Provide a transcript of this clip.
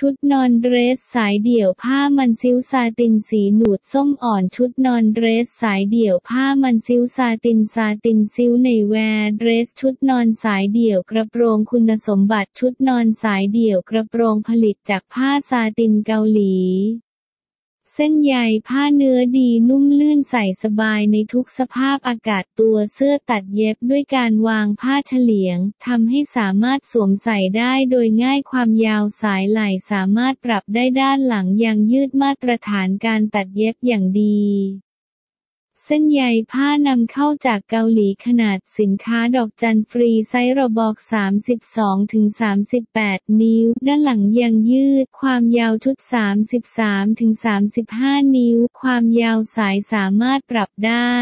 ชุดนอนเดรสสายเดี่ยวผ้ามัน silk ซาตินสีหนูดส้มอ่อนชุดนอนเดรสสายเดี่ยวผ้ามัน silk ซาติน satin silk nightwear dress ชุดนอนสายเดี่ยวกระโปรงคุณสมบัติชุดนอนสายเดี่ยวกระโปรงผลิตจากผ้าซาตินเกาหลี เส้นใยผ้าเนื้อดีนุ่มลื่นใส่สบายในทุกสภาพอากาศตัวเสื้อตัดเย็บด้วยการวางผ้าเฉลียงทำให้สามารถสวมใส่ได้โดยง่ายความยาวสายไหล่สามารถปรับได้ด้านหลังยางยืดมาตรฐานการตัดเย็บอย่างดี เส้นใยผ้านำเข้าจากเกาหลีขนาดสินค้าดอกจัน free size รอบอก 32-38 นิ้ว ด้านหลังยางยืด ความยาวชุด 33-35 นิ้ว ความยาวสายสามารถปรับได้